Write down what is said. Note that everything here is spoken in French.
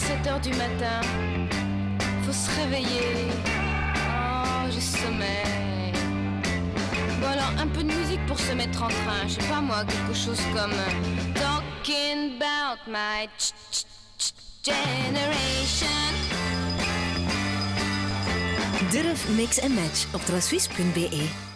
7 heures du matin. Faut se réveiller. Oh, j'ai sommeil. Bon alors, un peu de musique pour se mettre en train. Je sais pas moi, quelque chose comme euh, Talking about my generation. Durf Mix and Match op transwies.be